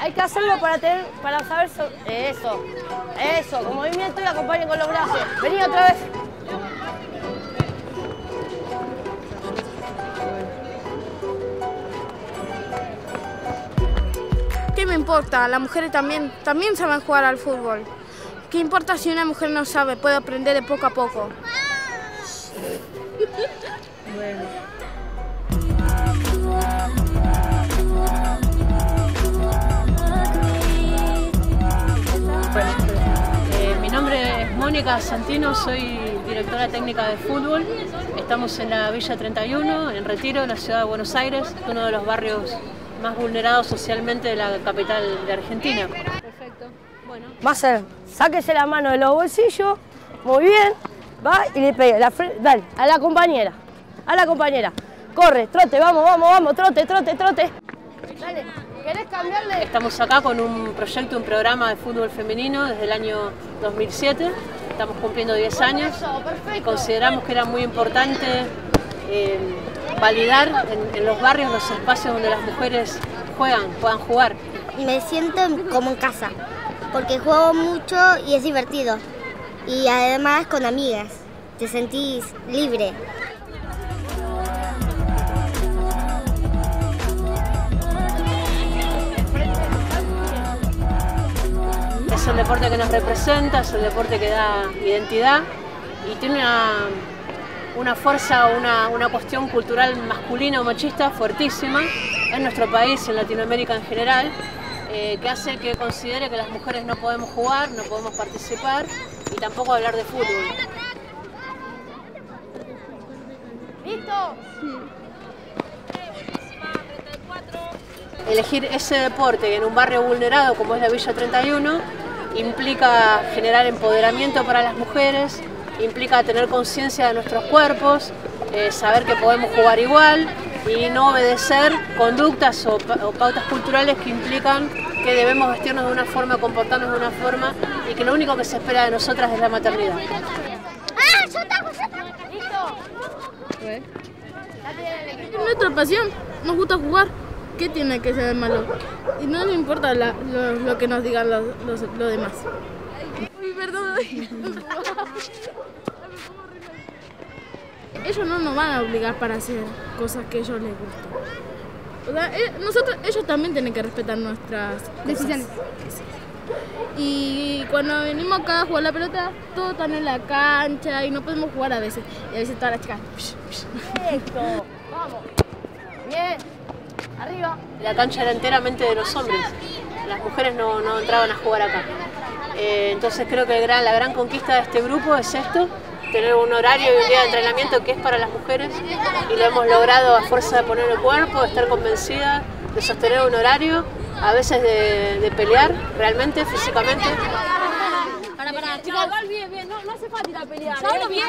Hay que hacerlo para tener, para saber so- eso, eso, con movimiento y acompañe con los brazos. Vení otra vez. ¿Qué me importa? Las mujeres también, también saben jugar al fútbol. ¿Qué importa si una mujer no sabe? Puede aprender de poco a poco. Eh, Mónica Santino, soy directora técnica de fútbol. Estamos en la Villa 31, en Retiro, en la ciudad de Buenos Aires, uno de los barrios más vulnerados socialmente de la capital de Argentina. Perfecto. Bueno. Va a ser, sáquese la mano de los bolsillos, muy bien, va y le pega, la dale, a la compañera, a la compañera. Corre, trote, vamos, vamos, vamos, trote, trote, trote. Dale, ¿querés cambiarle? Estamos acá con un proyecto, un programa de fútbol femenino desde el año 2007. Estamos cumpliendo 10 años y consideramos que era muy importante eh, validar en, en los barrios los espacios donde las mujeres juegan, puedan jugar. Me siento como en casa, porque juego mucho y es divertido. Y además con amigas, te sentís libre. Es el deporte que nos representa, es el deporte que da identidad y tiene una, una fuerza, una, una cuestión cultural masculina o machista fuertísima en nuestro país en Latinoamérica en general, eh, que hace que considere que las mujeres no podemos jugar, no podemos participar y tampoco hablar de fútbol. ¿Listo? Elegir ese deporte en un barrio vulnerado como es la Villa 31 implica generar empoderamiento para las mujeres, implica tener conciencia de nuestros cuerpos, eh, saber que podemos jugar igual y no obedecer conductas o, o pautas culturales que implican que debemos vestirnos de una forma, comportarnos de una forma y que lo único que se espera de nosotras es la maternidad. Es nuestra pasión, nos gusta jugar. ¿Qué tiene que ser de malo? Y no nos importa la- lo, lo que nos digan los, los, los demás. Uy, perdón. ellos no nos van a obligar para hacer cosas que a ellos les gustan. O sea, eh, nosotros, ellos también tienen que respetar nuestras decisiones. Y cuando venimos acá a jugar la pelota, todos están en la cancha y no podemos jugar a veces. Y a veces todas las chicas. Esto, vamos. Bien, arriba. La cancha era enteramente de los hombres. Las mujeres no, no entraban a jugar acá. Eh, entonces creo que el gran- la gran conquista de este grupo es esto, tener un horario y un día de entrenamiento que es para las mujeres y lo hemos logrado a fuerza de poner el cuerpo, de estar convencida, de sostener un horario, a veces de, de pelear realmente, físicamente. Para, para, chicos. bien, bien, no, no hace falta ir a pelear. Solo bien.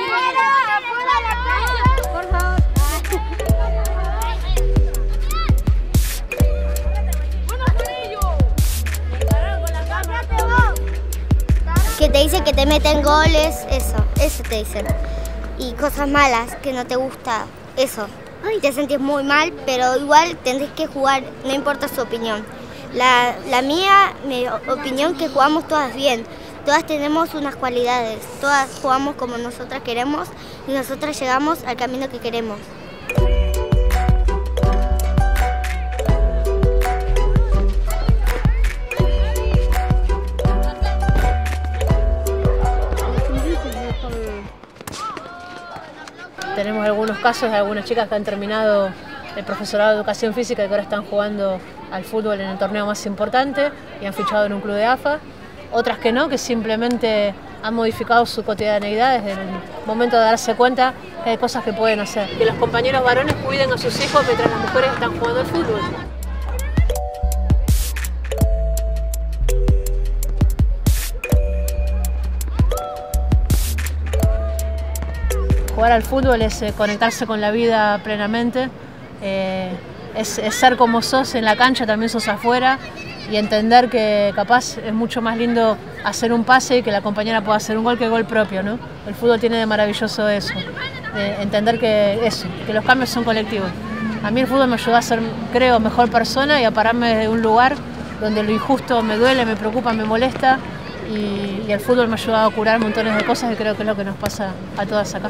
Que te dice que te meten goles, eso, eso te dicen. Y cosas malas que no te gusta, eso. Te sentís muy mal, pero igual tendrás que jugar, no importa su opinión. La, la mía, mi opinión, que jugamos todas bien. Todas tenemos unas cualidades, todas jugamos como nosotras queremos y nosotras llegamos al camino que queremos. Tenemos algunos casos de algunas chicas que han terminado el profesorado de educación física y que ahora están jugando al fútbol en el torneo más importante y han fichado en un club de AFA. Otras que no, que simplemente han modificado su cotidianeidad desde el momento de darse cuenta que hay cosas que pueden hacer. Que los compañeros varones cuiden a sus hijos mientras las mujeres están jugando al fútbol. Jugar al fútbol es eh, conectarse con la vida plenamente, eh, es, ser como sos en la cancha, también sos afuera y entender que capaz es mucho más lindo hacer un pase y que la compañera pueda hacer un gol que gol propio. ¿no? El fútbol tiene de maravilloso eso, de entender que eso, que los cambios son colectivos. A mí el fútbol me ayudó a ser, creo, mejor persona y a pararme de un lugar donde lo injusto me duele, me preocupa, me molesta y, y el fútbol me ha ayudado a curar montones de cosas y creo que es lo que nos pasa a todas acá.